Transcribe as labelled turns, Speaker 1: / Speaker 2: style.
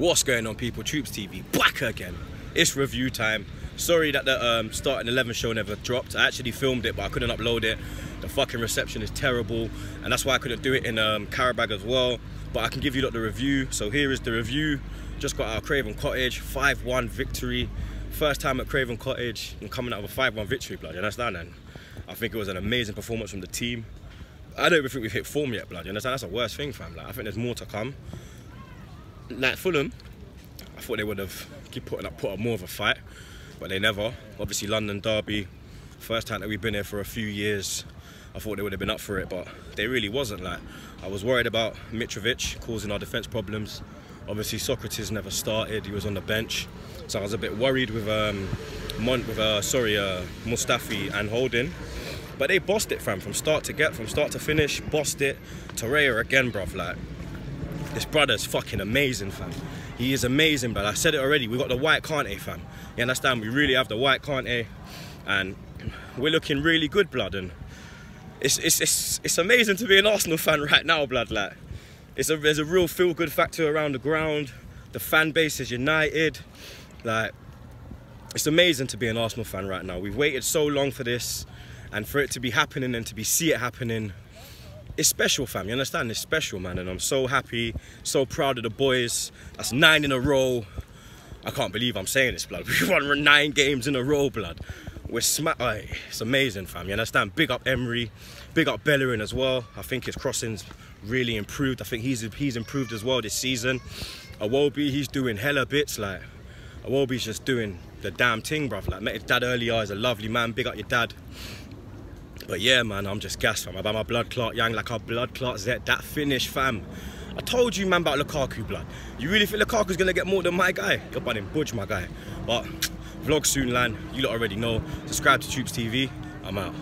Speaker 1: What's going on, people? Troopz TV back again. It's review time. Sorry that the um, starting 11 show never dropped. I actually filmed it, but I couldn't upload it. The fucking reception is terrible, and that's why I couldn't do it in um, Qarabag as well. But I can give you lot the review. So here is the review. Just got our Craven Cottage 5-1 victory. First time at Craven Cottage and coming out of a 5-1 victory, blood. You understand? And I think it was an amazing performance from the team. I don't even think we've hit form yet, blood. You understand? That's the worst thing, fam. Like, I think there's more to come. Like Fulham, I thought they would have putting up, put up more of a fight, but they never. Obviously, London Derby, first time that we've been here for a few years. I thought they would have been up for it, but they really wasn't. Like I was worried about Mitrovic causing our defence problems. Obviously, Sokratis never started; he was on the bench, so I was a bit worried with um, Mon with uh, sorry uh, Mustafi and Holding. But they bossed it, fam, from start to get, from start to finish, bossed it. Torreira again, bruv, like this brother's fucking amazing, fam. He is amazing, but I said it already. We got the white Kante, fam. You understand? We really have the white Kante, and we're looking really good, blood. And it's it's it's, it's amazing to be an Arsenal fan right now, blood. Like, it's a there's a real feel good factor around the ground. The fan base is united. Like, it's amazing to be an Arsenal fan right now. We've waited so long for this, and for it to be happening and to be see it happening it's special, fam. You understand? It's special, man. And I'm so happy, so proud of the boys. That's nine in a row. I can't believe I'm saying this, blood. We've won nine games in a row, blood. We're smack. It's amazing, fam. You understand? Big up Emery, big up Bellerin as well. I think his crossings really improved. I think he's he's improved as well this season. Iwobi, he's doing hella bits. Like Iwobi's just doing the damn thing, bruv. Like met his dad earlier. He's a lovely man. Big up your dad. But yeah, man, I'm just gassed, fam. About my blood clot young, like our blood clot Zet. That finish, fam. I told you, man, about Lukaku, blood. You really think Lukaku's gonna get more than my guy? You're buddy, budge, my guy. But vlog soon, land. You lot already know. Subscribe to Troopz TV. I'm out.